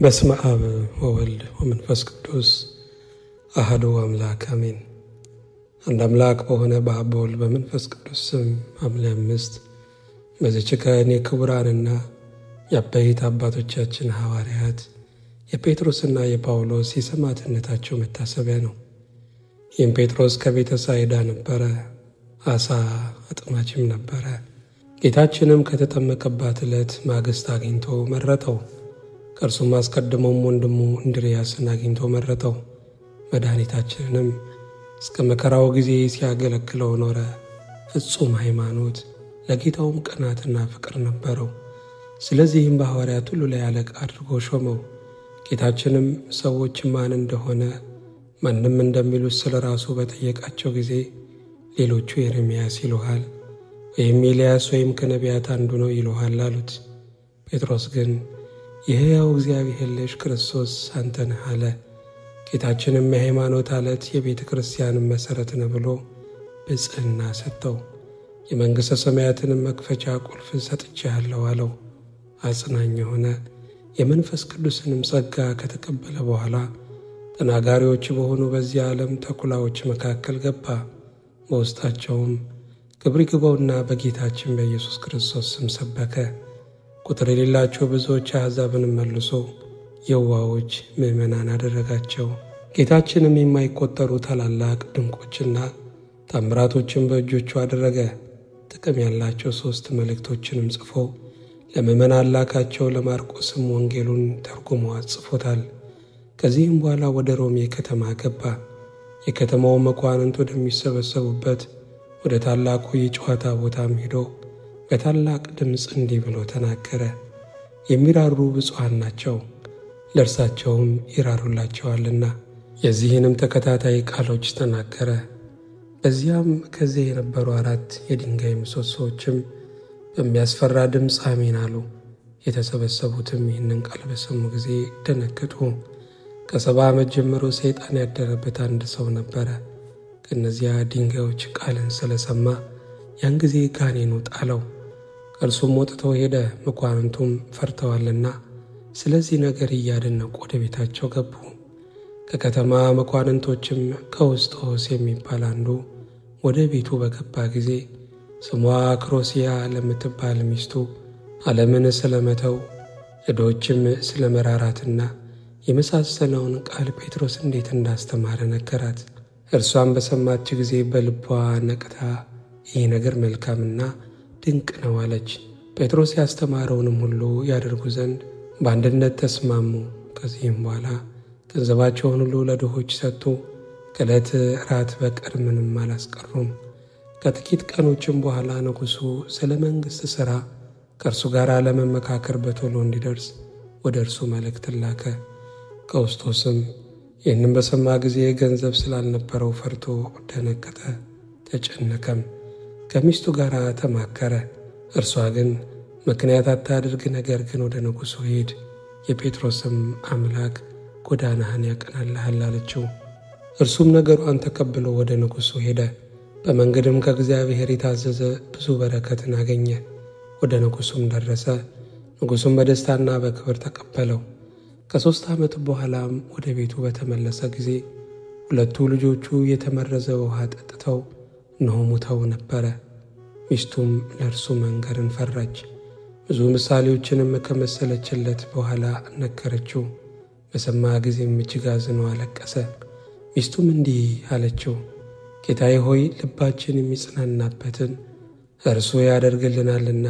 በስመ አብ ወወልድ ወመንፈስ ቅዱስ አህዱ አምላክ አሜን። አንድ አምላክ በሆነ በአብ በወልድ በመንፈስ ቅዱስ ስም ሐምሌ አምስት በዚች ቀን የክቡራንና የአበይት አባቶቻችን ሐዋርያት የጴጥሮስና የጳውሎስ የሰማዕትነታቸው መታሰቢያ ነው። ይህም ጴጥሮስ ከቤተ ሳይዳ ነበረ፣ አሳ አጥማጅም ነበረ። ጌታችንም ከተጠመቀባት ዕለት ማግስት አግኝቶ መረጠው። ከእርሱም አስቀድሞም ወንድሙ እንድርያስን አግኝቶ መረጠው። መድኃኒታችንንም እስከ መከራው ጊዜ ሲያገለግለው ኖረ። ፍጹም ሃይማኖት፣ ለጌታውም ቅናትና ፍቅር ነበረው። ስለዚህም በሐዋርያት ሁሉ ላይ አለቃ አድርጎ ሾመው። ጌታችንም ሰዎች ማን እንደሆነ ማንም እንደሚሉት ስለ ራሱ በጠየቃቸው ጊዜ ሌሎቹ ኤርምያስ ይሉሃል፣ ወይም ኤልያስ ወይም ከነቢያት አንዱ ነው ይሉሃል አሉት። ጴጥሮስ ግን የሕያው እግዚአብሔር ልጅ ክርስቶስ አንተ ነህ አለ። ጌታችንም የሃይማኖት አለት የቤተ ክርስቲያንን መሠረት ነው ብሎ ብፅዕና ሰጠው። የመንግሥተ ሰማያትንም መክፈቻ ቁልፍ ሰጥቼሃለሁ አለው። አጽናኝ የሆነ የመንፈስ ቅዱስንም ጸጋ ከተቀበለ በኋላ ተናጋሪዎች በሆኑ በዚህ ዓለም ተኩላዎች መካከል ገባ። በውስጣቸውም ክብር ይግባውና በጌታችን በኢየሱስ ክርስቶስ ስም ሰበከ። ቁጥር የሌላቸው ብዙዎች አሕዛብንም መልሶ የዋዎች ምዕመናን አደረጋቸው። ጌታችንም የማይቆጠሩ ታላላቅ ድንቆችና ታምራቶችን በእጆቹ አደረገ። ጥቅም ያላቸው ሦስት መልእክቶችንም ጽፎ ለምዕመናን ላካቸው። ለማርቆስም ወንጌሉን ተርጉሞ አጽፎታል። ከዚህም በኋላ ወደ ሮሜ ከተማ ገባ። የከተማው መኳንንት ወደሚሰበሰቡበት ወደ ታላቁ የጨዋታ ቦታም ሄዶ በታላቅ ድምፅ እንዲህ ብሎ ተናገረ። የሚራሩ ብፁዓን ናቸው ለእርሳቸውም ይራሩላቸዋልና። የዚህንም ተከታታይ ቃሎች ተናገረ። በዚያም ከዚያ የነበሩ አራት የድንጋይ ምሰሶዎችም በሚያስፈራ ድምፅ አሜን አሉ። የተሰበሰቡትም ይህንን ቃል በሰሙ ጊዜ ደነገጡ። ከሰባ ዓመት ጀምሮ ሰይጣን ያደረበት አንድ ሰው ነበረ። ከእነዚያ ድንጋዮች ቃልን ስለሰማ ያን ጊዜ ጋኔኑ ጣለው። ከእርሱም ወጥተው ሄደ። መኳንንቱም ፈርተዋልና ስለዚህ ነገር እያደነቁ ወደ ቤታቸው ገቡ። ከከተማ መኳንንቶችም ከውስጦስ የሚባል አንዱ ወደ ቤቱ በገባ ጊዜ ስሟ ክሮሲያ ለምትባል ሚስቱ ዓለምን ስለመተው ዕዶችም ስለ መራራትና የመሳሰለውን ቃል ጴጥሮስ እንዴት እንዳስተማረ ነገራት። እርሷም በሰማች ጊዜ በልቧ ነቅታ ይህ ነገር መልካምና ድንቅ ነው አለች። ጴጥሮስ ያስተማረውንም ሁሉ ያደርጉ ዘንድ በአንድነት ተስማሙ። ከዚህም በኋላ ገንዘባቸውን ሁሉ ለድሆች ሰጡ። ከዕለት ራት በቀር ምንም አላስቀሩም። ከጥቂት ቀኖችም በኋላ ንጉሡ ስለ መንግሥት ሥራ ከእርሱ ጋር ለመመካከር በቶሎ እንዲደርስ ወደ እርሱ መልእክት ላከ። ቀውስጦስም ይህንም በሰማ ጊዜ ገንዘብ ስላልነበረው ፈርቶ ደነገጠ፣ ተጨነቀም። ከሚስቱ ጋር ተማከረ። እርሷ ግን ምክንያት አታድርግ፣ ነገር ግን ወደ ንጉሡ ሂድ፣ የጴጥሮስም አምላክ ጎዳናህን ያቀናልሃል አለችው። እርሱም ነገሯን ተቀብሎ ወደ ንጉሡ ሄደ። በመንገድም ከእግዚአብሔር የታዘዘ ብዙ በረከትን አገኘ። ወደ ንጉሡም ደረሰ። ንጉሡም በደስታና በክብር ተቀበለው። ከሦስት ዓመት በኋላም ወደ ቤቱ በተመለሰ ጊዜ ሁለቱ ልጆቹ የተመረዘ ውሃ ጠጥተው እነሆ ሙተው ነበረ። ሚስቱም ለእርሱ መንገርን ፈራች። ብዙ ምሳሌዎችንም ከመሰለችለት በኋላ ነገረችው። በሰማ ጊዜም እጅግ አዝኖ አለቀሰ። ሚስቱም እንዲህ አለችው፣ ጌታዬ ሆይ ልባችን የሚጽናናበትን እርሱ ያደርግልናልና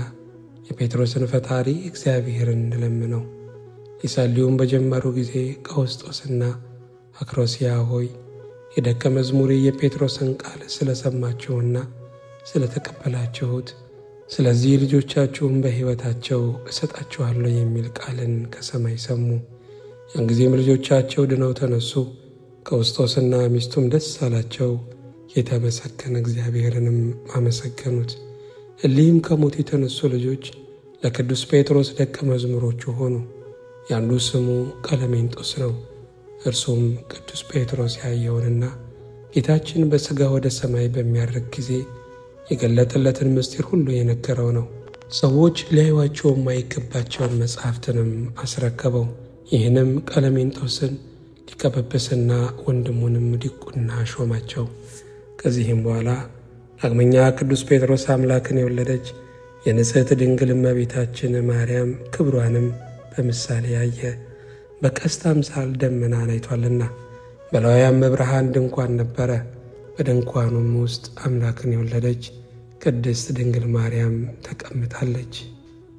የጴጥሮስን ፈጣሪ እግዚአብሔርን እንለምነው። ሊጸልዩም በጀመሩ ጊዜ ቀውስጦስና አክሮሲያ ሆይ የደቀ መዝሙሬ የጴጥሮስን ቃል ስለሰማችሁና ስለተቀበላችሁት ስለዚህ ልጆቻችሁም በሕይወታቸው እሰጣችኋለሁ የሚል ቃልን ከሰማይ ሰሙ። ያን ጊዜም ልጆቻቸው ድነው ተነሱ። ቀውስጦስና ሚስቱም ደስ አላቸው፣ የተመሰገነ እግዚአብሔርንም አመሰገኑት። እሊህም ከሞት የተነሱ ልጆች ለቅዱስ ጴጥሮስ ደቀ መዝሙሮቹ ሆኑ። ያንዱ ስሙ ቀለሜንጦስ ነው። እርሱም ቅዱስ ጴጥሮስ ያየውንና ጌታችን በሥጋ ወደ ሰማይ በሚያርግ ጊዜ የገለጠለትን ምስጢር ሁሉ የነገረው ነው። ሰዎች ሊያዩዋቸው የማይገባቸውን መጻሕፍትንም አስረከበው። ይህንም ቀለሜንጦስን ሊቀ ወንድሙንም ዲቁና ሾማቸው። ከዚህም በኋላ ዳግመኛ ቅዱስ ጴጥሮስ አምላክን የወለደች የንጽሕት ድንግል እመቤታችን ማርያም ክብሯንም በምሳሌ ያየ በቀስት አምሳል ደመናን አይቷልና በላዩም ብርሃን ድንኳን ነበረ። በድንኳኑም ውስጥ አምላክን የወለደች ቅድስት ድንግል ማርያም ተቀምጣለች።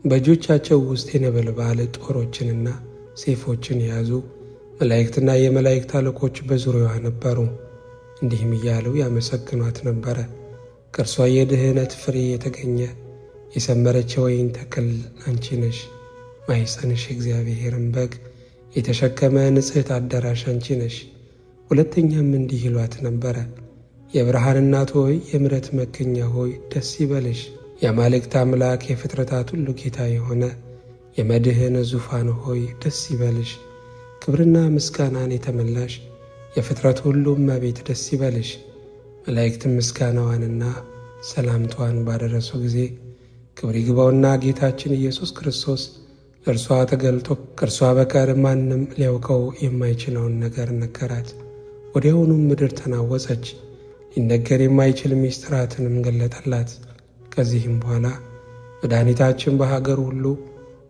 በእጆቻቸው ውስጥ የነበልባል ጦሮችንና ሴፎችን የያዙ መላእክትና የመላእክት አለቆች በዙሪያዋ ነበሩ። እንዲህም እያሉ ያመሰግኗት ነበረ። ከእርሷ የድህነት ፍሬ የተገኘ የሰመረች ወይን ተክል አንቺ ነሽ። ማኅፀንሽ እግዚአብሔርን በግ የተሸከመ ንጽሕት አዳራሽ አንቺ ነሽ። ሁለተኛም እንዲህ ይሏት ነበረ፣ የብርሃን እናት ሆይ የምሕረት መገኛ ሆይ ደስ ይበልሽ። የአማልክት አምላክ የፍጥረታት ሁሉ ጌታ የሆነ የመድህን ዙፋን ሆይ ደስ ይበልሽ። ክብርና ምስጋናን የተመላሽ የፍጥረት ሁሉ እመቤት ደስ ይበልሽ። መላእክትም ምስጋናዋንና ሰላምታዋን ባደረሱ ጊዜ ክብር ይግባውና ጌታችን ኢየሱስ ክርስቶስ ለእርሷ ተገልጦ ከእርሷ በቀር ማንም ሊያውቀው የማይችለውን ነገር ነገራት። ወዲያውኑም ምድር ተናወጸች፣ ሊነገር የማይችል ምስጢራትንም ገለጠላት። ከዚህም በኋላ መድኃኒታችን በሀገር ሁሉ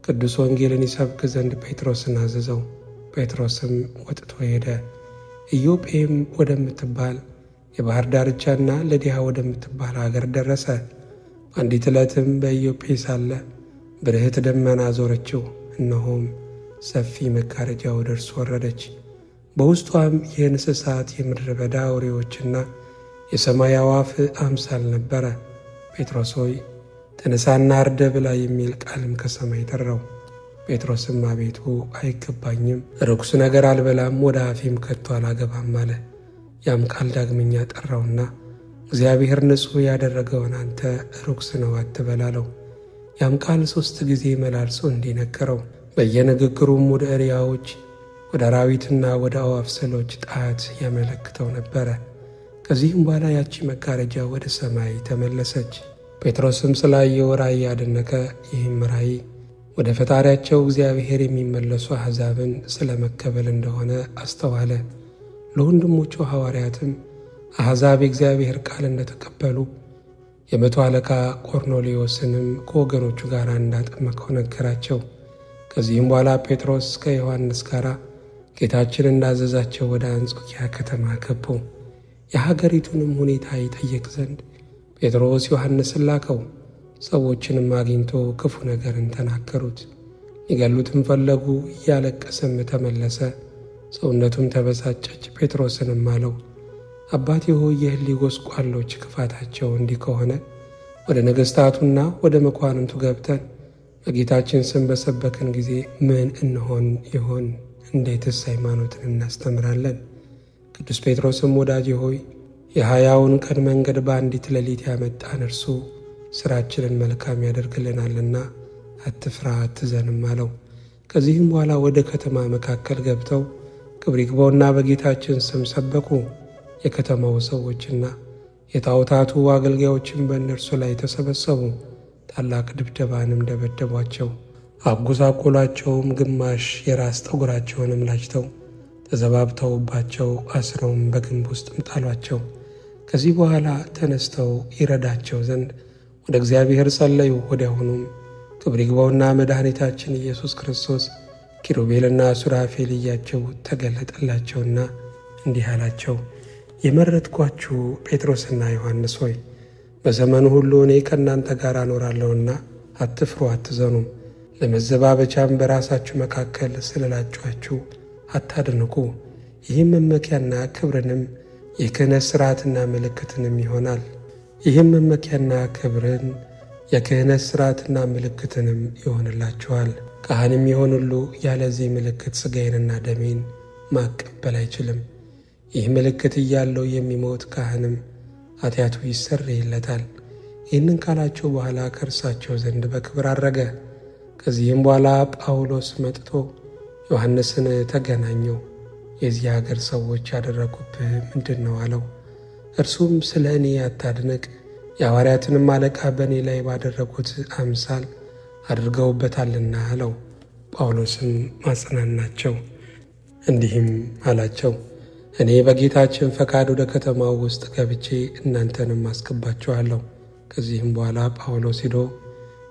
ቅዱስ ወንጌልን ይሰብክ ዘንድ ጴጥሮስን አዘዘው። ጴጥሮስም ወጥቶ ሄደ። ኢዮጴም ወደምትባል የባህር ዳርቻና ለዲሃ ወደምትባል ሀገር ደረሰ። አንዲት ዕለትም በኢዮጴ ሳለ ብርህት ደመና ዞረችው። እነሆም ሰፊ መጋረጃ ወደ እርሱ ወረደች። በውስጧም የእንስሳት የምድረ በዳ አውሬዎችና የሰማይ አዋፍ አምሳል ነበረ። ጴጥሮስ ሆይ ተነሳና አርደ ብላ የሚል ቃልም ከሰማይ ጠራው። ጴጥሮስም አቤቱ አይገባኝም፣ ርኩስ ነገር አልበላም፣ ወደ አፌም ከቶ አላገባም አለ። ያም ቃል ዳግመኛ ጠራውና እግዚአብሔር ንጹሕ ያደረገውን አንተ ርኩስ ነው አትበላለው። ያም ቃል ሦስት ጊዜ መላልሶ እንዲነገረው በየንግግሩም ወደ እሪያዎች፣ ወደ አራዊትና ወደ አዋፍ ስሎች ጣት ያመለክተው ነበረ። ከዚህም በኋላ ያቺ መጋረጃ ወደ ሰማይ ተመለሰች። ጴጥሮስም ስላየው ራእይ አደነቀ። ይህም ራእይ ወደ ፈጣሪያቸው እግዚአብሔር የሚመለሱ አሕዛብን ስለ መቀበል እንደሆነ አስተዋለ። ለወንድሞቹ ሐዋርያትም አሕዛብ የእግዚአብሔር ቃል እንደተቀበሉ የመቶ አለቃ ቆርኔሌዎስንም ከወገኖቹ ጋር እንዳጠመቀው ነገራቸው። ከዚህም በኋላ ጴጥሮስ ከዮሐንስ ጋር ጌታችን እንዳዘዛቸው ወደ አንጾኪያ ከተማ ገቡ። የሀገሪቱንም ሁኔታ ይጠይቅ ዘንድ ጴጥሮስ ዮሐንስን ላከው። ሰዎችንም አግኝቶ ክፉ ነገርን ተናገሩት፣ ሊገሉትም ፈለጉ። እያለቀሰም ተመለሰ። ሰውነቱም ተበሳጨች። ጴጥሮስንም አለው አባቴ ሆይ የህሊ ጎስቋሎች ክፋታቸው እንዲህ ከሆነ ወደ ነገሥታቱና ወደ መኳንንቱ ገብተን በጌታችን ስም በሰበክን ጊዜ ምን እንሆን ይሆን? እንዴትስ ሃይማኖትን እናስተምራለን? ቅዱስ ጴጥሮስም ወዳጄ ሆይ የሀያውን ቀን መንገድ በአንዲት ሌሊት ያመጣን እርሱ ሥራችንን መልካም ያደርግልናልና አትፍራ፣ አትዘንም አለው። ከዚህም በኋላ ወደ ከተማ መካከል ገብተው ይግባውና በጌታችን ስም ሰበኩ። የከተማው ሰዎችና የጣዖታቱ አገልጋዮችን በእነርሱ ላይ ተሰበሰቡ። ታላቅ ድብደባንም ደበደቧቸው፣ አጎሳቆሏቸውም። ግማሽ የራስ ጠጉራቸውንም ላጭተው ተዘባብተውባቸው አስረውም በግንብ ውስጥም ጣሏቸው። ከዚህ በኋላ ተነስተው ይረዳቸው ዘንድ ወደ እግዚአብሔር ጸለዩ። ወዲያውኑም ክብር ይግባውና መድኃኒታችን ኢየሱስ ክርስቶስ ኪሩቤልና ሱራፌል እያቸው ተገለጠላቸውና እንዲህ አላቸው የመረጥኳችሁ ጴጥሮስና ዮሐንስ ሆይ በዘመኑ ሁሉ እኔ ከእናንተ ጋር አኖራለሁና አትፍሩ፣ አትዘኑም። ለመዘባበቻም በራሳችሁ መካከል ስለላጯችሁ አታድንቁ። ይህም መመኪያና ክብርንም የክህነት ሥርዓትና ምልክትንም ይሆናል። ይህም መመኪያና ክብርን የክህነት ሥርዓትና ምልክትንም ይሆንላችኋል። ካህንም የሆን ሁሉ ያለዚህ ምልክት ሥጋዬንና ደሜን ማቀበል አይችልም። ይህ ምልክት እያለው የሚሞት ካህንም ኃጢአቱ ይሰረይለታል። ይህንን ካላቸው በኋላ ከእርሳቸው ዘንድ በክብር አረገ። ከዚህም በኋላ ጳውሎስ መጥቶ ዮሐንስን ተገናኘው። የዚህ አገር ሰዎች ያደረጉብህ ምንድን ነው አለው። እርሱም ስለ እኔ አታድንቅ፣ የሐዋርያትንም አለቃ በእኔ ላይ ባደረጉት አምሳል አድርገውበታልና አለው። ጳውሎስም ማጽናናቸው፣ እንዲህም አላቸው እኔ በጌታችን ፈቃድ ወደ ከተማው ውስጥ ገብቼ እናንተንም አስገባችኋለሁ። ከዚህም በኋላ ጳውሎስ ሂዶ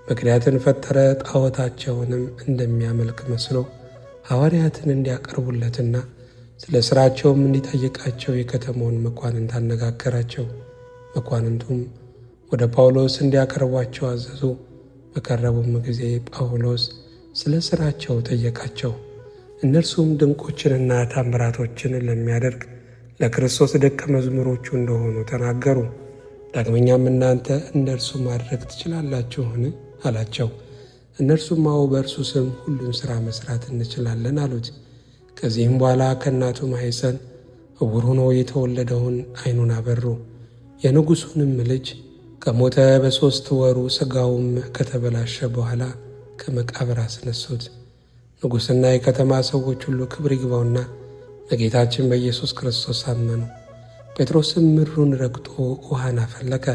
ምክንያትን ፈጠረ፣ ጣዖታቸውንም እንደሚያመልክ መስሎ ሐዋርያትን እንዲያቀርቡለትና ስለ ሥራቸውም እንዲጠይቃቸው የከተማውን መኳንንት አነጋገራቸው። መኳንንቱም ወደ ጳውሎስ እንዲያቀርቧቸው አዘዙ። በቀረቡም ጊዜ ጳውሎስ ስለ ሥራቸው ጠየቃቸው። እነርሱም ድንቆችንና ታምራቶችን ለሚያደርግ ለክርስቶስ ደቀ መዝሙሮቹ እንደሆኑ ተናገሩ። ዳግመኛም እናንተ እንደ ማድረግ ትችላላችሁን? አላቸው። እነርሱም አዎ፣ በእርሱ ስም ሁሉን ሥራ መሥራት እንችላለን አሉት። ከዚህም በኋላ ከእናቱ ማኅፀን ዕውር ሆኖ የተወለደውን ዓይኑን አበሩ። የንጉሡንም ልጅ ከሞተ በሦስት ወሩ ሥጋውም ከተበላሸ በኋላ ከመቃብር አስነሱት። ንጉሥና የከተማ ሰዎች ሁሉ ክብር ይግባውና በጌታችን በኢየሱስ ክርስቶስ አመኑ። ጴጥሮስም ምድሩን ረግጦ ውሃን አፈለቀ።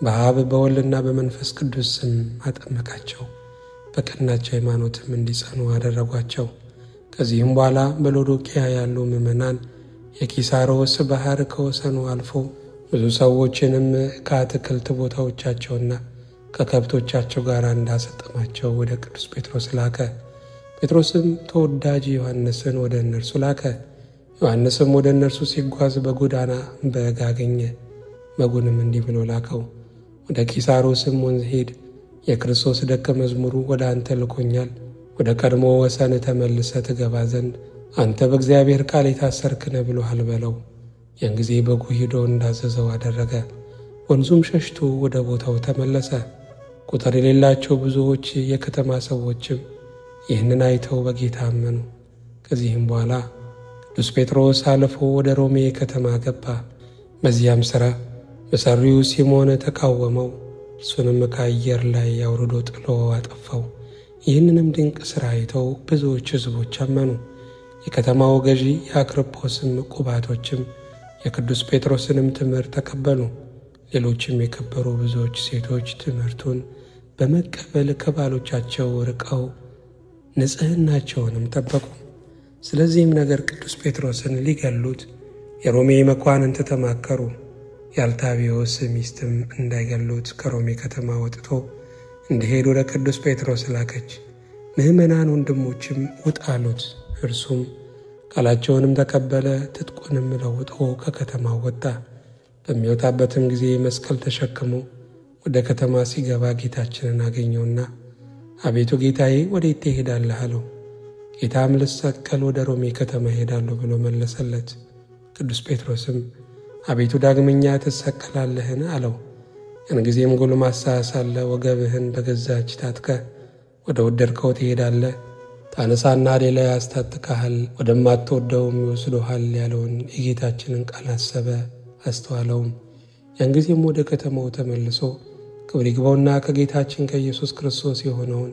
በአብ በወልድና በመንፈስ ቅዱስ ስም አጠመቃቸው። በቀናቸው ሃይማኖትም እንዲጸኑ አደረጓቸው። ከዚህም በኋላ በሎዶቅያ ያሉ ምዕመናን የኪሳሮስ ባሕር ከወሰኑ አልፎ ብዙ ሰዎችንም ከአትክልት ቦታዎቻቸውና ከከብቶቻቸው ጋር እንዳሰጠማቸው ወደ ቅዱስ ጴጥሮስ ላከ። ጴጥሮስም ተወዳጅ ዮሐንስን ወደ እነርሱ ላከ። ዮሐንስም ወደ እነርሱ ሲጓዝ በጎዳና በግ አገኘ። በጉንም እንዲህ ብሎ ላከው፣ ወደ ቂሳሮስም ወንዝ ሂድ፣ የክርስቶስ ደቀ መዝሙሩ ወደ አንተ ልኮኛል። ወደ ቀድሞ ወሰን ተመልሰ ትገባ ዘንድ አንተ በእግዚአብሔር ቃል የታሰርክ ነህ ብሎሃል በለው። ያን ጊዜ በጉ ሂዶ እንዳዘዘው አደረገ። ወንዙም ሸሽቶ ወደ ቦታው ተመለሰ። ቁጥር የሌላቸው ብዙዎች የከተማ ሰዎችም ይህንን አይተው በጌታ አመኑ። ከዚህም በኋላ ቅዱስ ጴጥሮስ አልፎ ወደ ሮሜ ከተማ ገባ። በዚያም ሥራ መሠሪው ሲሞን ተቃወመው፣ እርሱንም ከአየር ላይ አውርዶ ጥሎ አጠፋው። ይህንንም ድንቅ ሥራ አይተው ብዙዎች ሕዝቦች አመኑ። የከተማው ገዢ የአክርጶስም ቁባቶችም የቅዱስ ጴጥሮስንም ትምህርት ተቀበሉ። ሌሎችም የከበሩ ብዙዎች ሴቶች ትምህርቱን በመቀበል ከባሎቻቸው ርቀው ንጽሕናቸውንም ጠበቁ። ስለዚህም ነገር ቅዱስ ጴጥሮስን ሊገሉት የሮሜ መኳንንት ተማከሩ። የአልታቢዮስ ሚስትም እንዳይገሉት ከሮሜ ከተማ ወጥቶ እንዲሄድ ወደ ቅዱስ ጴጥሮስ ላከች። ምዕመናን ወንድሞችም ውጣ እርሱም ቃላቸውንም ተቀበለ። ትጥቁንም ለውጦ ከከተማው ወጣ። በሚወጣበትም ጊዜ መስቀል ተሸክሞ ወደ ከተማ ሲገባ ጌታችንን አገኘውና አቤቱ ጌታዬ ወዴት ትሄዳለህ? አለው። ጌታም ልሰቀል ወደ ሮሜ ከተማ እሄዳለሁ ብሎ መለሰለት። ቅዱስ ጴጥሮስም አቤቱ ዳግመኛ ትሰቀላለህን? አለው። ያን ጊዜም ጎልማሳ ሳለ ወገብህን በገዛች ታጥቀ ወደ ወደድከው ትሄዳለህ፣ ታነሳና ሌላ ያስታጥቃሃል፣ ወደማትወደውም ይወስዶሃል ያለውን የጌታችንን ቃል አሰበ አስተዋለውም። ያን ጊዜም ወደ ከተማው ተመልሶ ክብር ይግባውና ከጌታችን ከኢየሱስ ክርስቶስ የሆነውን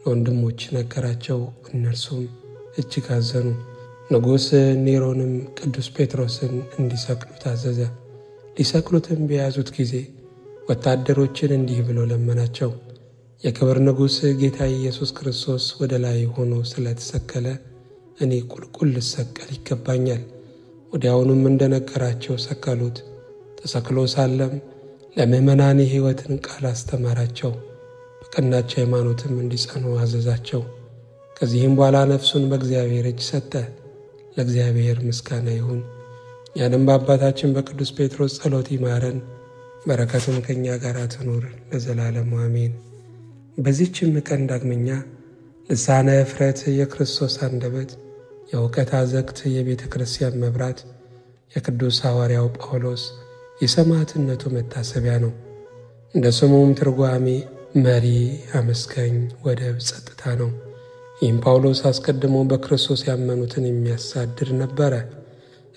ለወንድሞች ነገራቸው። እነርሱም እጅግ አዘኑ። ንጉሥ ኔሮንም ቅዱስ ጴጥሮስን እንዲሰቅሉት አዘዘ። ሊሰቅሉትም በያዙት ጊዜ ወታደሮችን እንዲህ ብሎ ለመናቸው። የክብር ንጉሥ ጌታ ኢየሱስ ክርስቶስ ወደ ላይ ሆኖ ስለተሰቀለ እኔ ቁልቁል ልሰቀል ይገባኛል። ወዲያውኑም እንደነገራቸው ሰቀሉት። ተሰቅሎ ሳለም ለምዕመናን የሕይወትን ቃል አስተማራቸው። በቀናች ሃይማኖትም እንዲጸኑ አዘዛቸው። ከዚህም በኋላ ነፍሱን በእግዚአብሔር እጅ ሰጠ። ለእግዚአብሔር ምስጋና ይሁን። ያንም በአባታችን በቅዱስ ጴጥሮስ ጸሎት ይማረን፣ በረከቱም ከእኛ ጋር ትኑር ለዘላለሙ አሜን። በዚህችም ቀን ዳግመኛ ልሳነ እፍረት የክርስቶስ አንደበት የእውቀት አዘግት የቤተ ክርስቲያን መብራት የቅዱስ ሐዋርያው ጳውሎስ የሰማዕትነቱ መታሰቢያ ነው። እንደ ስሙም ትርጓሜ መሪ፣ አመስጋኝ፣ ወደብ፣ ጸጥታ ነው። ይህም ጳውሎስ አስቀድሞ በክርስቶስ ያመኑትን የሚያሳድድ ነበረ።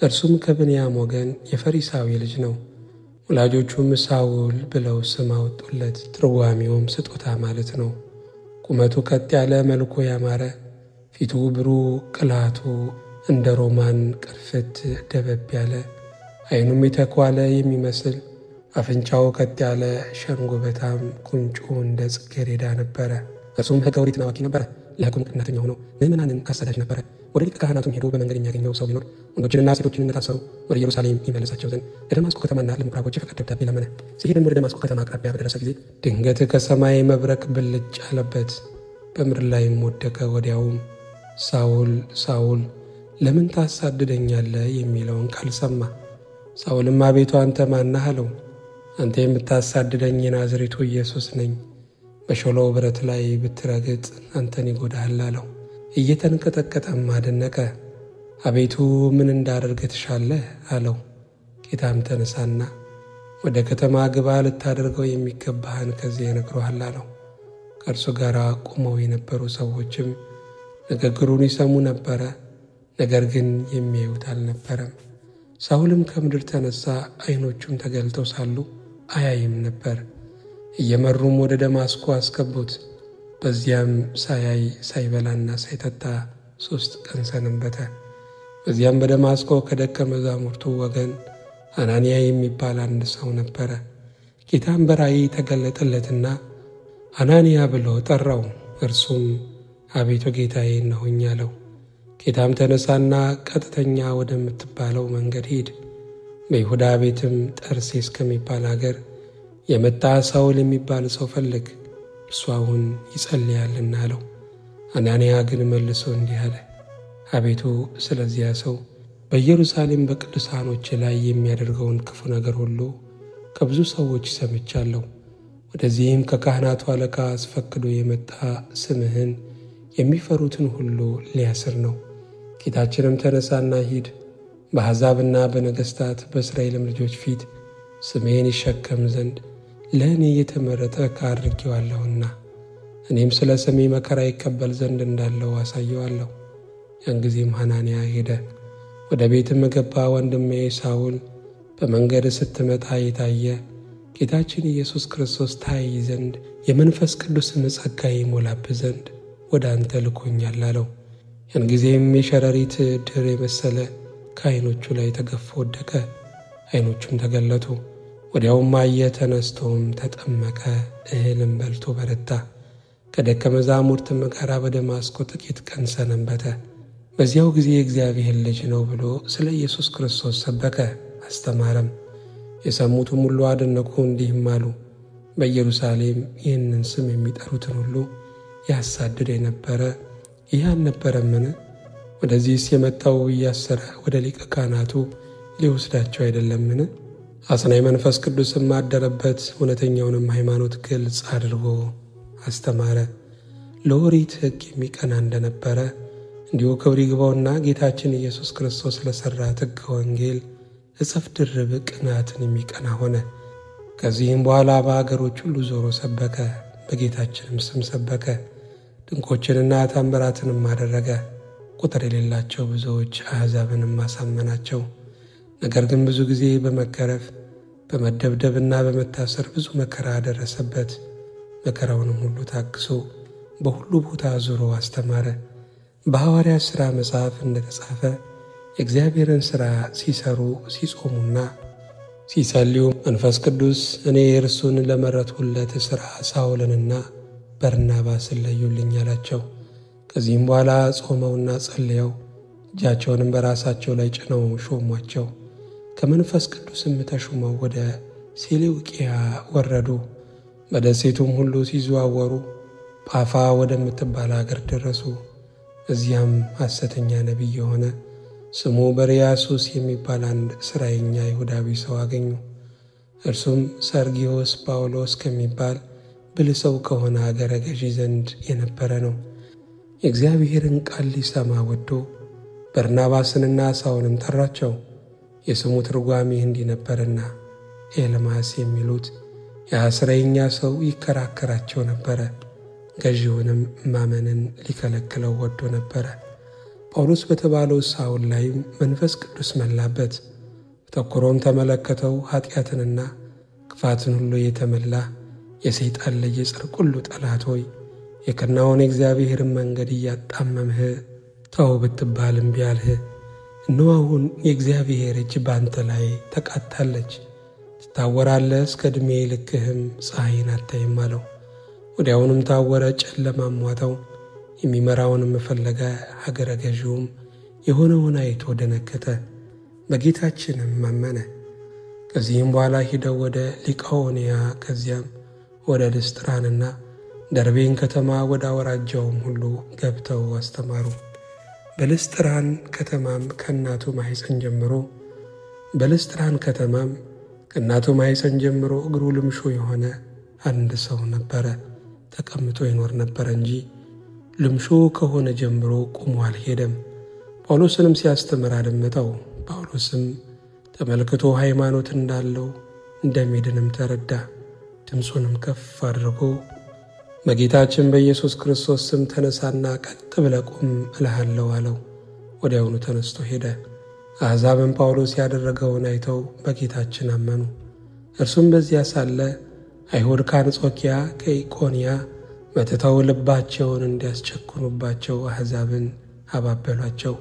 እርሱም ከብንያም ወገን የፈሪሳዊ ልጅ ነው። ወላጆቹም ሳውል ብለው ስም አወጡለት። ትርጓሜውም ስጦታ ማለት ነው። ቁመቱ ቀጥ ያለ፣ መልኩ ያማረ፣ ፊቱ ብሩህ፣ ቅላቱ እንደ ሮማን ቅርፍት ደበብ ያለ፣ ዓይኑም የተኳለ የሚመስል፣ አፍንጫው ቀጥ ያለ፣ ሸንጎበታም፣ ቁንጮ እንደ ጽጌረዳ ነበረ። እርሱም ሕገ ኦሪትን አዋቂ ነበረ። ለሕጉም ቀናተኛ ሆኖ ምዕመናንን አሳዳጅ ነበረ። ወደ ሊቀ ካህናቱም ሄዶ በመንገድ የሚያገኘው ሰው ቢኖር ወንዶችንና ሴቶችን እንደታሰሩ ወደ ኢየሩሳሌም ይመለሳቸው ዘንድ ለደማስቆ ከተማና ለምኩራቦች የፈቃድ ደብዳቤ ለመነ። ሲሄድም ወደ ደማስቆ ከተማ አቅራቢያ በደረሰ ጊዜ ድንገት ከሰማይ መብረቅ ብልጭ አለበት፣ በምድር ላይም ወደቀ። ወዲያውም ሳውል ሳውል ለምን ታሳድደኛለህ? የሚለውን ቃል ሰማ። ሳውልም አቤቱ አንተ ማነህ? አለው። አንተ የምታሳድደኝ የናዝሬቱ ኢየሱስ ነኝ። በሾለው ብረት ላይ ብትረግጥ አንተን ይጎዳሃል አለው። እየተንቀጠቀጠም አደነቀ። አቤቱ ምን እንዳደርግ ትሻለህ? አለው። ጌታም ተነሳና ወደ ከተማ ግባ፣ ልታደርገው የሚገባህን ከዚህ እነግርሃለሁ አለው። ከእርሱ ጋር ቆመው የነበሩ ሰዎችም ንግግሩን ይሰሙ ነበረ፣ ነገር ግን የሚያዩት አልነበረም። ሳውልም ከምድር ተነሳ፣ ዓይኖቹም ተገልጠው ሳሉ አያይም ነበር። እየመሩም ወደ ደማስቆ አስገቡት። በዚያም ሳያይ ሳይበላና ሳይጠጣ ሦስት ቀን ሰነበተ። በዚያም በደማስቆ ከደቀ መዛሙርቱ ወገን አናንያ የሚባል አንድ ሰው ነበረ። ጌታም በራእይ ተገለጠለትና አናንያ ብሎ ጠራው። እርሱም አቤቱ ጌታዬ እነሆኝ አለው። ጌታም ተነሳና ቀጥተኛ ወደምትባለው መንገድ ሂድ፣ በይሁዳ ቤትም ጠርሴስ ከሚባል አገር የመጣ ሳውል የሚባል ሰው ፈልግ፣ እርሱ አሁን ይጸልያልና አለው። አናንያ ግን መልሶ እንዲህ አለ፣ አቤቱ ስለዚያ ሰው በኢየሩሳሌም በቅዱሳኖች ላይ የሚያደርገውን ክፉ ነገር ሁሉ ከብዙ ሰዎች ሰምቻለሁ። ወደዚህም ከካህናቱ አለቃ አስፈቅዶ የመጣ ስምህን የሚፈሩትን ሁሉ ሊያስር ነው። ጌታችንም ተነሳና ሂድ፣ በአሕዛብና በነገሥታት በእስራኤልም ልጆች ፊት ስሜን ይሸከም ዘንድ ለእኔ የተመረጠ ካድርጌዋለሁና እኔም ስለ ስሜ መከራ ይቀበል ዘንድ እንዳለው አሳየዋለሁ። ያን ጊዜም ሐናንያ ሄደ፣ ወደ ቤትም ገባ። ወንድሜ ሳውል በመንገድ ስትመጣ የታየ ጌታችን ኢየሱስ ክርስቶስ ታይ ዘንድ የመንፈስ ቅዱስን ጸጋ ይሞላብህ ዘንድ ወደ አንተ ልኮኛል አለው። ያን ጊዜም የሸረሪት ድር የመሰለ ከዓይኖቹ ላይ ተገፎ ወደቀ፣ ዓይኖቹም ተገለጡ። ወዲያውም አየ፣ ተነስቶም ተጠመቀ፣ እህልም በልቶ በረታ። ከደቀ መዛሙርትም ጋር በደማስቆ ጥቂት ቀን ሰነበተ። በዚያው ጊዜ የእግዚአብሔር ልጅ ነው ብሎ ስለ ኢየሱስ ክርስቶስ ሰበከ፣ አስተማረም። የሰሙትም ሁሉ አደነቁ፣ እንዲህም አሉ፣ በኢየሩሳሌም ይህንን ስም የሚጠሩትን ሁሉ ያሳድድ የነበረ ይህ አልነበረምን? ወደዚህስ የመጣው እያሰረ ወደ ሊቀ ካህናቱ ሊወስዳቸው አይደለምን? አጽናኝ መንፈስ ቅዱስም አደረበት፣ እውነተኛውንም ሃይማኖት ግልጽ አድርጎ አስተማረ። ለኦሪት ሕግ የሚቀና እንደነበረ እንዲሁ ክብር ይግባውና ጌታችን ኢየሱስ ክርስቶስ ለሠራት ሕገ ወንጌል እጥፍ ድርብ ቅናትን የሚቀና ሆነ። ከዚህም በኋላ በአገሮች ሁሉ ዞሮ ሰበከ፣ በጌታችንም ስም ሰበከ። ድንቆችንና ታምራትንም አደረገ። ቁጥር የሌላቸው ብዙዎች አሕዛብንም አሳመናቸው። ነገር ግን ብዙ ጊዜ በመገረፍ በመደብደብና በመታሰር ብዙ መከራ ደረሰበት። መከራውንም ሁሉ ታግሶ በሁሉ ቦታ ዞሮ አስተማረ። በሐዋርያት ሥራ መጽሐፍ እንደተጻፈ የእግዚአብሔርን ሥራ ሲሰሩ ሲጾሙና ሲጸልዩ መንፈስ ቅዱስ እኔ እርሱን ለመረጥሁለት ሥራ ሳውልንና በርናባስን ለዩልኝ አላቸው። ከዚህም በኋላ ጾመውና ጸልየው እጃቸውንም በራሳቸው ላይ ጭነው ሾሟቸው። ከመንፈስ ቅዱስም ተሹመው ወደ ሴሌውቅያ ወረዱ። በደሴቱም ሁሉ ሲዘዋወሩ ጳፋ ወደምትባል አገር ደረሱ። እዚያም ሐሰተኛ ነቢይ የሆነ ስሙ በርያሱስ የሚባል አንድ ሥራየኛ ይሁዳዊ ሰው አገኙ። እርሱም ሰርጊዮስ ጳውሎስ ከሚባል ብልህ ሰው ከሆነ አገረ ገዢ ዘንድ የነበረ ነው። የእግዚአብሔርን ቃል ሊሰማ ወዶ በርናባስንና ሳውልን ጠራቸው። የስሙ ትርጓሜ እንዲህ ነበርና ኤልማስ የሚሉት የአስረኛ ሰው ይከራከራቸው ነበረ። ገዢውንም ማመንን ሊከለክለው ወዶ ነበረ። ጳውሎስ በተባለው ሳውል ላይም መንፈስ ቅዱስ መላበት። ተኮሮም ተመለከተው። ኃጢአትንና ክፋትን ሁሉ የተመላ የሰይጣን የጽድቅ ሁሉ ጠላት ሆይ የቀናውን የእግዚአብሔርን መንገድ እያጣመምህ ተው ብትባል እምቢ አልህ። እነሆ አሁን የእግዚአብሔር እጅ በአንተ ላይ ተቃታለች፣ ትታወራለህ፣ እስከ ዕድሜ ልክህም ፀሐይን አታይም አለው። ወዲያውንም ታወረ፣ ጨለማም ዋጠው። የሚመራውንም ፈለገ። ሀገረ ገዢውም የሆነውን አይቶ ደነገጠ፣ በጌታችንም አመነ። ከዚህም በኋላ ሂደው ወደ ሊቃኦንያ ከዚያም ወደ ልስጥራንና ደርቤን ከተማ ወደ አውራጃውም ሁሉ ገብተው አስተማሩ። በልስጥራን ከተማም ከእናቱ ማኅፀን ጀምሮ በልስጥራን ከተማም ከእናቱ ማኅፀን ጀምሮ እግሩ ልምሾ የሆነ አንድ ሰው ነበረ። ተቀምጦ ይኖር ነበረ እንጂ ልምሾ ከሆነ ጀምሮ ቁሞ አልሄደም። ጳውሎስንም ሲያስተምር አደመጠው። ጳውሎስም ተመልክቶ ሃይማኖት እንዳለው እንደሚድንም ተረዳ። ድምፁንም ከፍ አድርጎ በጌታችን በኢየሱስ ክርስቶስ ስም ተነሳና ቀጥ ብለህ ቁም እልሃለሁ አለው። ወዲያውኑ ተነስቶ ሄደ። አሕዛብም ጳውሎስ ያደረገውን አይተው በጌታችን አመኑ። እርሱም በዚያ ሳለ አይሁድ ከአንጾኪያ ከኢቆንያ መጥተው ልባቸውን እንዲያስቸክኑባቸው አሕዛብን አባበሏቸው።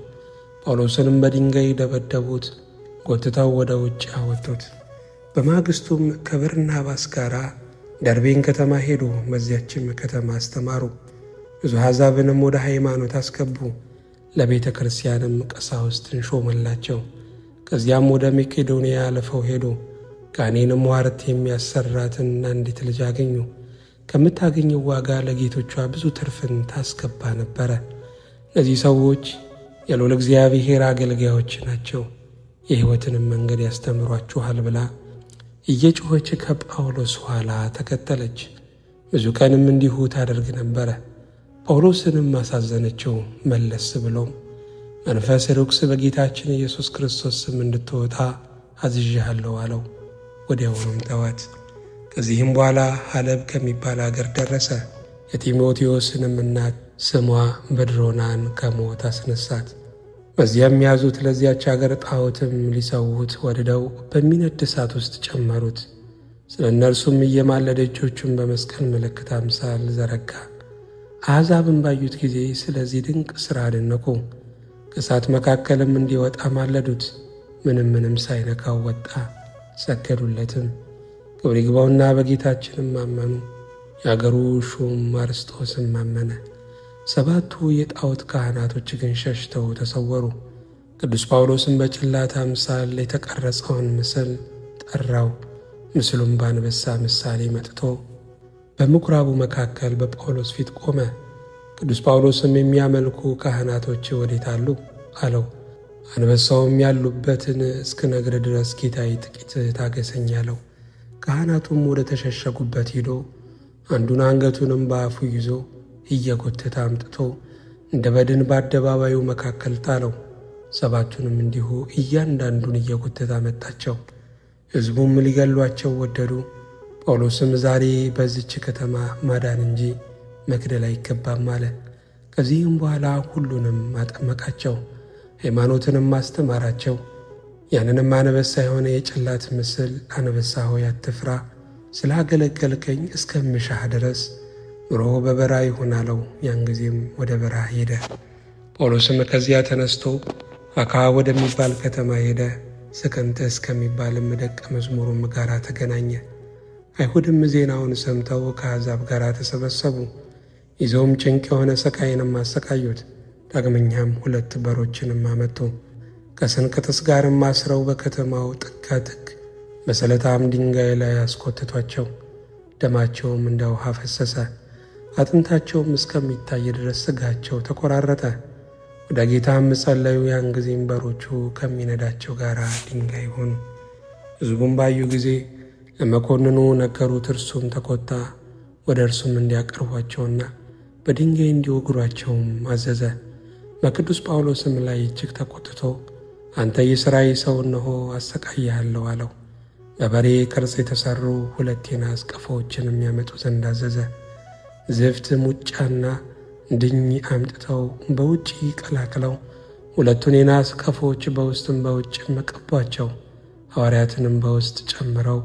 ጳውሎስንም በድንጋይ ደበደቡት፣ ጎትተው ወደ ውጭ አወጡት። በማግስቱም ከበርናባስ ጋር ደርቤን ከተማ ሄዱ። በዚያችም ከተማ አስተማሩ። ብዙ አሕዛብንም ወደ ሃይማኖት አስገቡ። ለቤተ ክርስቲያንም ቀሳውስትን ሾመላቸው። ከዚያም ወደ መቄዶንያ አልፈው ሄዱ። ጋኔንም ምዋርት የሚያሰራትን አንዲት ልጅ አገኙ። ከምታገኘው ዋጋ ለጌቶቿ ብዙ ትርፍን ታስገባ ነበረ። እነዚህ ሰዎች የልዑል እግዚአብሔር አገልጋዮች ናቸው፣ የሕይወትንም መንገድ ያስተምሯችኋል ብላ እየጮኸች ከጳውሎስ ኋላ ተከተለች። ብዙ ቀንም እንዲሁ ታደርግ ነበረ። ጳውሎስንም አሳዘነችው። መለስ ብሎም መንፈስ ርኩስ በጌታችን ኢየሱስ ክርስቶስ ስም እንድትወጣ አዝዣለሁ አለው። ወዲያውኑም ተዋት። ከዚህም በኋላ ሐለብ ከሚባል አገር ደረሰ። የጢሞቴዎስንም እናት ስሟ በድሮናን ከሞት አስነሳት። በዚያም ያዙት። ለዚያች አገር ጣዖትም ሊሰዉት ወድደው በሚነድ እሳት ውስጥ ጨመሩት። ስለ እነርሱም እየማለደ እጆቹን በመስቀል ምልክት አምሳል ዘረጋ። አሕዛብም ባዩት ጊዜ ስለዚህ ድንቅ ሥራ አደነቁ። ከእሳት መካከልም እንዲወጣ ማለዱት። ምንም ምንም ሳይነካው ወጣ፣ ሰገዱለትም። ክብር ይግባውና በጌታችንም አመኑ። የአገሩ ሹም አርስጦስም አመነ። ሰባቱ የጣዖት ካህናቶች ግን ሸሽተው ተሰወሩ። ቅዱስ ጳውሎስም በጭላት አምሳል የተቀረጸውን ምስል ጠራው። ምስሉም በአንበሳ ምሳሌ መጥቶ በምኵራቡ መካከል በጳውሎስ ፊት ቆመ። ቅዱስ ጳውሎስም የሚያመልኩ ካህናቶች ወዴት አሉ? አለው። አንበሳውም ያሉበትን እስክነግር ድረስ ጌታዬ ጥቂት ታገሰኝ አለው። ካህናቱም ወደ ተሸሸጉበት ሂዶ አንዱን አንገቱንም በአፉ ይዞ እየጎተተ አምጥቶ እንደ በድን በአደባባዩ መካከል ጣለው። ሰባቱንም እንዲሁ እያንዳንዱን እየጎተተ አመጣቸው። ሕዝቡም ሊገሏቸው ወደዱ። ጳውሎስም ዛሬ በዚች ከተማ ማዳን እንጂ መግደል አይገባም አለ። ከዚህም በኋላ ሁሉንም አጠመቃቸው፣ ሃይማኖትንም አስተማራቸው። ያንንም አንበሳ የሆነ የጭላት ምስል አንበሳ ሆይ አትፍራ፣ ስላገለገልከኝ እስከምሻህ ድረስ ኑሮ በበረሃ ይሁን አለው። ያን ጊዜም ወደ በረሃ ሄደ። ጳውሎስም ከዚያ ተነስቶ አካ ወደሚባል ከተማ ሄደ። ስቅንጥስ ከሚባልም ደቀ መዝሙሩም ጋር ተገናኘ። አይሁድም ዜናውን ሰምተው ከአሕዛብ ጋር ተሰበሰቡ። ይዘውም ጭንቅ የሆነ ሰቃይንም አሰቃዩት። ዳግመኛም ሁለት በሮችንም አመጡ። ከስንቅጥስ ጋርም አስረው በከተማው ጥጋጥግ በሰለታም ድንጋይ ላይ አስኮተቷቸው። ደማቸውም እንደ ውሃ ፈሰሰ። አጥንታቸውም እስከሚታይ ድረስ ሥጋቸው ተቆራረጠ። ወደ ጌታም ጸለዩ። ያን ጊዜም በሮቹ ከሚነዳቸው ጋር ድንጋይ ሆኑ። ሕዝቡም ባዩ ጊዜ ለመኮንኑ ነገሩት። እርሱም ተቆጣ። ወደ እርሱም እንዲያቀርቧቸውና በድንጋይ እንዲወግሯቸውም አዘዘ። በቅዱስ ጳውሎስም ላይ እጅግ ተቆጥቶ አንተ የሥራዬ ሰው እነሆ አሰቃይሃለሁ አለው። በበሬ ቅርጽ የተሠሩ ሁለት የናስ ቀፎዎችንም ያመጡ ዘንድ አዘዘ። ዝፍት ሙጫና ድኝ አምጥተው በውጭ ቀላቅለው ሁለቱን የናስ ቀፎዎች በውስጥም በውጭም ቀቧቸው። ሐዋርያትንም በውስጥ ጨምረው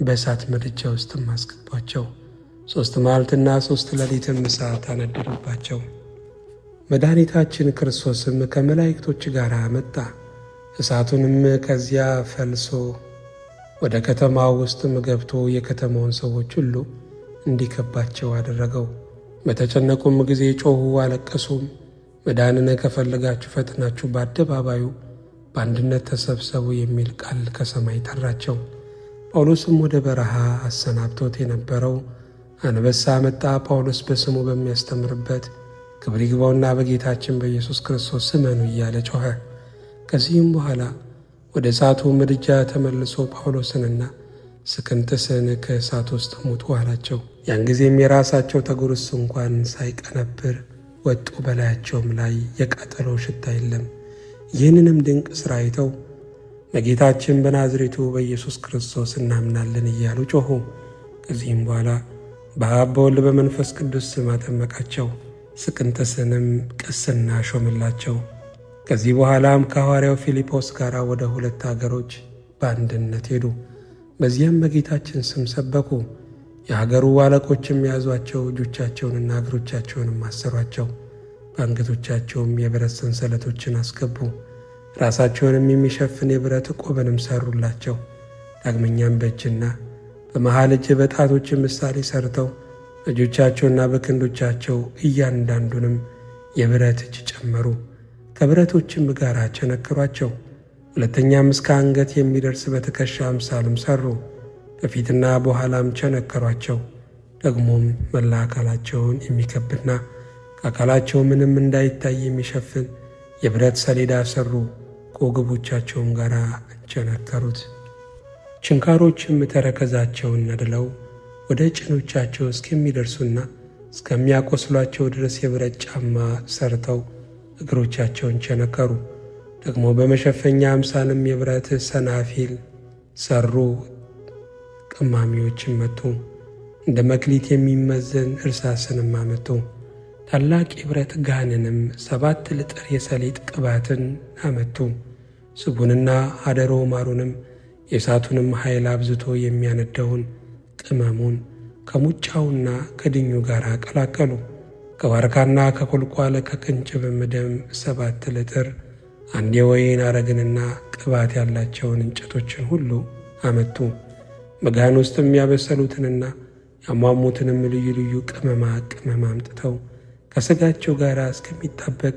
በእሳት ምድጃ ውስጥም አስገቧቸው። ሦስት መዓልትና ሦስት ሌሊትም እሳት አነደዱባቸው። መድኃኒታችን ክርስቶስም ከመላእክቶች ጋር መጣ። እሳቱንም ከዚያ ፈልሶ ወደ ከተማው ውስጥም ገብቶ የከተማውን ሰዎች ሁሉ እንዲከባቸው አደረገው። በተጨነቁም ጊዜ ጮኹ፣ አለቀሱም። መዳንን ከፈለጋችሁ ፈጥናችሁ በአደባባዩ በአንድነት ተሰብሰቡ የሚል ቃል ከሰማይ ጠራቸው። ጳውሎስም ወደ በረሃ አሰናብቶት የነበረው አንበሳ መጣ። ጳውሎስ በስሙ በሚያስተምርበት ክብር ይግባውና በጌታችን በኢየሱስ ክርስቶስ ስመኑ እያለ ጮኸ። ከዚህም በኋላ ወደ እሳቱ ምድጃ ተመልሶ ጳውሎስንና ስክንጥስን ከእሳት ውስጥ ሙጡ አላቸው። ያን ጊዜም የራሳቸው ጠጉርስ እንኳን ሳይቀነብር ወጡ፣ በላያቸውም ላይ የቃጠሎ ሽታ የለም። ይህንንም ድንቅ ሥራ አይተው በጌታችን በናዝሬቱ በኢየሱስ ክርስቶስ እናምናለን እያሉ ጮኹ። ከዚህም በኋላ በአብ በወልድ በመንፈስ ቅዱስ ስም አጠመቃቸው። ስቅንጥስንም ቅስና ሾምላቸው። ከዚህ በኋላም ከሐዋርያው ፊልጶስ ጋር ወደ ሁለት አገሮች በአንድነት ሄዱ። በዚያም በጌታችን ስም ሰበኩ። የሀገሩ አለቆችም የያዟቸው እጆቻቸውንና እግሮቻቸውንም አሰሯቸው። በአንገቶቻቸውም የብረት ሰንሰለቶችን አስገቡ። ራሳቸውንም የሚሸፍን የብረት ቆብንም ሰሩላቸው። ዳግመኛም በእጅና በመሃል እጅ በጣቶች ምሳሌ ሰርተው እጆቻቸውና በክንዶቻቸው እያንዳንዱንም የብረት እጅ ጨመሩ። ከብረቶችም ጋር ቸነክሯቸው። ሁለተኛም እስከ አንገት የሚደርስ በትከሻ አምሳልም ሰሩ። በፊትና በኋላም ቸነከሯቸው። ደግሞም መላ አካላቸውን የሚከብና ከአካላቸው ምንም እንዳይታይ የሚሸፍን የብረት ሰሌዳ ሰሩ። ከወገቦቻቸውም ጋር ቸነከሩት። ችንካሮችም ተረከዛቸውን ነድለው ወደ ጭኖቻቸው እስከሚደርሱና እስከሚያቆስሏቸው ድረስ የብረት ጫማ ሰርተው እግሮቻቸውን ቸነከሩ። ደግሞ በመሸፈኛ አምሳልም የብረት ሰናፊል ሰሩ። ቀማሚዎችም መጡ። እንደ መክሊት የሚመዘን እርሳስንም አመጡ። ታላቅ የብረት ጋንንም ሰባት ልጥር የሰሊጥ ቅባትን አመጡ። ስቡንና አደሮ ማሩንም የእሳቱንም ኃይል አብዝቶ የሚያነደውን ቅመሙን ከሙጫውና ከድኙ ጋር ቀላቀሉ። ከዋርካና ከቁልቋል ከቅንጭብም ደም ሰባት ልጥር አንድ የወይን አረግንና ቅባት ያላቸውን እንጨቶችን ሁሉ አመጡ። በጋን ውስጥም ያበሰሉትንና ያሟሙትንም ልዩ ልዩ ቅመማ ቅመም አምጥተው ከሥጋቸው ጋር እስከሚጣበቅ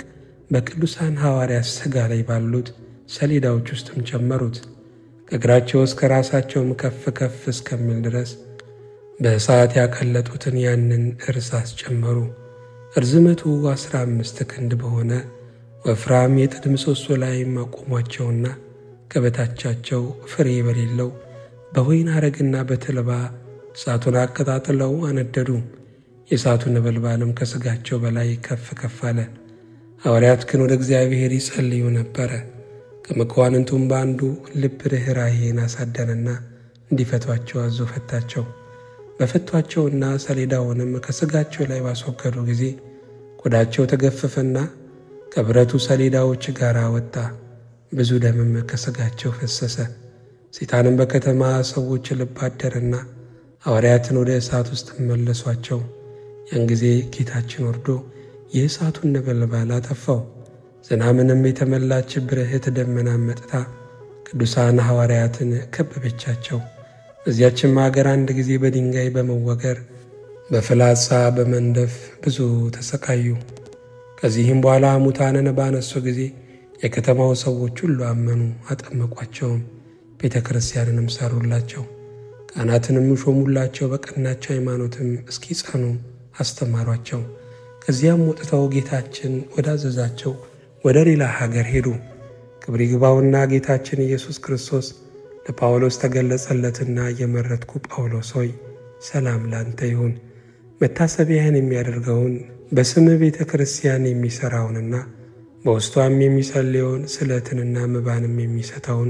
በቅዱሳን ሐዋርያት ሥጋ ላይ ባሉት ሰሌዳዎች ውስጥም ጨመሩት። ከእግራቸው እስከ ራሳቸውም ከፍ ከፍ እስከሚል ድረስ በእሳት ያቀለጡትን ያንን እርሳስ ጨመሩ። እርዝመቱ አስራ አምስት ክንድ በሆነ ወፍራም የጥድ ምሰሶ ላይም አቆሟቸውና ከበታቻቸው ፍሬ በሌለው በወይን አረግና በተልባ እሳቱን አቀጣጥለው አነደዱ። የእሳቱ ነበልባልም ከሥጋቸው በላይ ከፍ ከፍ አለ። ሐዋርያት ግን ወደ እግዚአብሔር ይጸልዩ ነበረ። ከመኳንንቱም በአንዱ ልብ ርኅራኄን አሳደረና እንዲፈቷቸው አዞ ፈታቸው። በፈቷቸውና ሰሌዳውንም ከሥጋቸው ላይ ባስወገዱ ጊዜ ቆዳቸው ተገፈፈና ከብረቱ ሰሌዳዎች ጋር ወጣ። ብዙ ደምም ከሥጋቸው ፈሰሰ። ሰይጣንም በከተማ ሰዎች ልብ አደረና ሐዋርያትን ወደ እሳት ውስጥ መለሷቸው። ያን ጊዜ ጌታችን ወርዶ የእሳቱን ነበልባል አጠፋው። ዝናምንም የተመላች ብርህት ደመና መጥታ ቅዱሳን ሐዋርያትን ከበበቻቸው። በዚያችም አገር አንድ ጊዜ በድንጋይ በመወገር በፍላጻ በመንደፍ ብዙ ተሰቃዩ። ከዚህም በኋላ ሙታንን ባነሱ ጊዜ የከተማው ሰዎች ሁሉ አመኑ፣ አጠመቋቸውም። ቤተ ክርስቲያንንም ሰሩላቸው፣ ካህናትንም ሾሙላቸው። በቀናች ሃይማኖትም እስኪጸኑ አስተማሯቸው። ከዚያም ወጥተው ጌታችን ወዳዘዛቸው ወደ ሌላ ሀገር ሄዱ። ክብር ይግባውና ጌታችን ኢየሱስ ክርስቶስ ለጳውሎስ ተገለጸለትና የመረጥኩ ጳውሎስ ሆይ ሰላም ላንተ ይሁን። መታሰቢያህን የሚያደርገውን በስምህ ቤተ ክርስቲያን የሚሠራውንና በውስጧም የሚጸልየውን ስዕለትንና መባንም የሚሰጠውን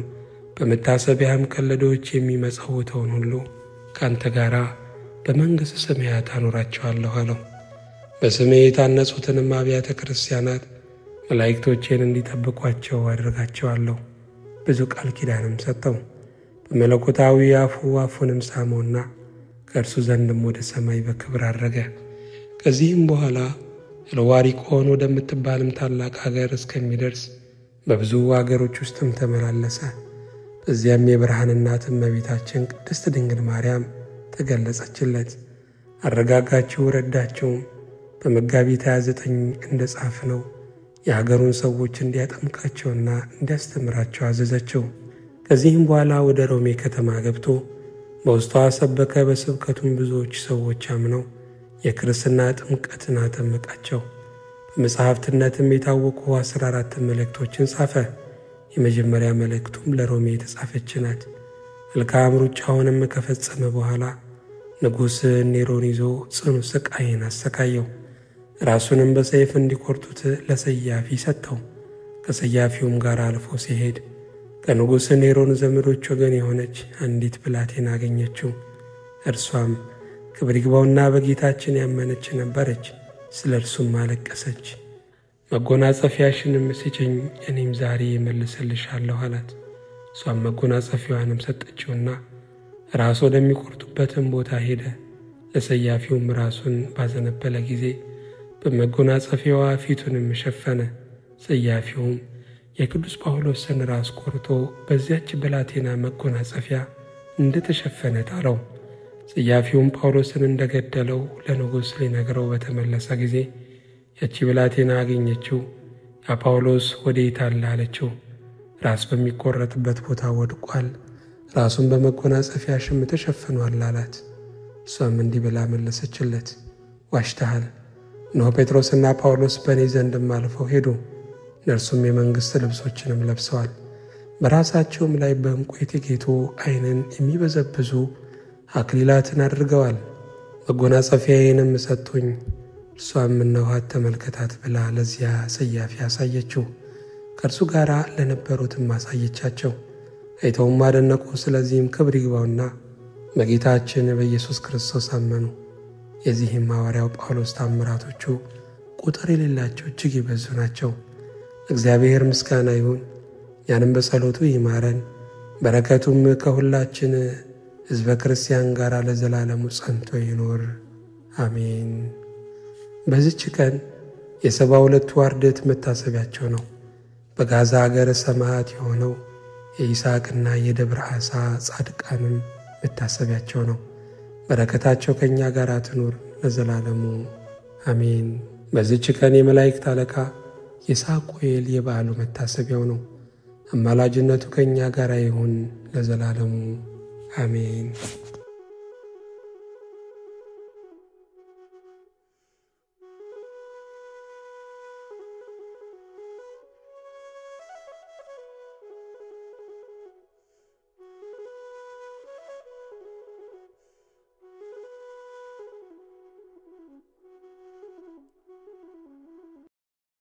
በመታሰቢያህም ቀለዶች የሚመጸውተውን ሁሉ ከአንተ ጋር በመንግሥት ሰማያት አኖራቸዋለሁ አለው። በስምህ የታነጹትንም አብያተ ክርስቲያናት መላእክቶቼን እንዲጠብቋቸው አድርጋቸዋለሁ። ብዙ ቃል ኪዳንም ሰጠው። በመለኮታዊ አፉ አፉንም ሳመውና ከእርሱ ዘንድም ወደ ሰማይ በክብር አረገ። ከዚህም በኋላ ኢልዋሪቆን ወደምትባልም ታላቅ አገር እስከሚደርስ በብዙ አገሮች ውስጥም ተመላለሰ። በዚያም የብርሃን እናት እመቤታችን ቅድስት ድንግል ማርያም ተገለጸችለት። አረጋጋችው፣ ረዳችውም። በመጋቢት 29 እንደ ጻፍ ነው የሀገሩን ሰዎች እንዲያጠምቃቸውና እንዲያስተምራቸው አዘዘችው። ከዚህም በኋላ ወደ ሮሜ ከተማ ገብቶ በውስጧ ሰበከ። በስብከቱም ብዙዎች ሰዎች አምነው የክርስትና ጥምቀትን አጠመቃቸው። በመጽሐፍትነትም የታወቁ አስራ አራት መልእክቶችን ጻፈ። የመጀመሪያ መልእክቱም ለሮሜ የተጻፈች ናት። መልካም ሩጫውንም ከፈጸመ በኋላ ንጉሥ ኔሮን ይዞ ጽኑ ስቃይን አሰቃየው። ራሱንም በሰይፍ እንዲቆርጡት ለሰያፊ ሰጠው። ከሰያፊውም ጋር አልፎ ሲሄድ ከንጉሥ ኔሮን ዘመዶች ወገን የሆነች አንዲት ብላቴና አገኘችው። እርሷም ክብር ይግባውና በጌታችን ያመነች ነበረች። ስለ እርሱም አለቀሰች። መጎናጸፊያሽንም ስጭኝ፣ እኔም ዛሬ እመልስልሻለሁ አላት። እሷም መጎናጸፊያዋንም ሰጠችውና ራስ ወደሚቆርጡበትም ቦታ ሄደ። ለሰያፊውም ራሱን ባዘነበለ ጊዜ በመጎናጸፊያዋ ፊቱንም ሸፈነ። ሰያፊውም የቅዱስ ጳውሎስን ራስ ቆርጦ በዚያች ብላቴና መጎናጸፊያ እንደተሸፈነ ጣለው። ሰያፊውም ጳውሎስን እንደገደለው ለንጉሥ ሊነግረው በተመለሰ ጊዜ ያቺ ብላቴና አገኘችው። ያ ጳውሎስ ወዴት አለ አለችው። ራስ በሚቆረጥበት ቦታ ወድቋል፣ ራሱን በመጎናጸፊያሽም ተሸፍኗል አላት። እሷም እንዲህ ብላ መለሰችለት፣ ዋሽተሃል። እነሆ ጴጥሮስና ጳውሎስ በእኔ ዘንድም አልፈው ሄዱ። እነርሱም የመንግሥት ልብሶችንም ለብሰዋል፣ በራሳቸውም ላይ በዕንቁ የተጌጡ ዓይንን የሚበዘብዙ አክሊላትን አድርገዋል። መጎናጸፊያዬንም ሰጡኝ። እርሷም እነኋት ተመልከታት ብላ ለዚያ ሰያፊ አሳየችው። ከእርሱ ጋር ለነበሩትም አሳየቻቸው። አይተውም አደነቁ። ስለዚህም ክብር ይግባውና በጌታችን በኢየሱስ ክርስቶስ አመኑ። የዚህም ሐዋርያው ጳውሎስ ታምራቶቹ ቁጥር የሌላቸው እጅግ የበዙ ናቸው። እግዚአብሔር ምስጋና ይሁን፣ እኛንም በጸሎቱ ይማረን፣ በረከቱም ከሁላችን ሕዝበ ክርስቲያን ጋር ለዘላለሙ ጸንቶ ይኖር አሜን። በዚች ቀን የሰባ ሁለቱ አርድእት መታሰቢያቸው ነው። በጋዛ አገረ ሰማዕት የሆነው የይስሐቅና የደብረ ዓሣ ጻድቃንም መታሰቢያቸው ነው። በረከታቸው ከእኛ ጋር ትኑር ለዘላለሙ አሜን። በዚች ቀን የመላእክት አለቃ የሳቁኤል የበዓሉ መታሰቢያው ነው። አማላጅነቱ ከእኛ ጋር ይሁን ለዘላለሙ አሜን።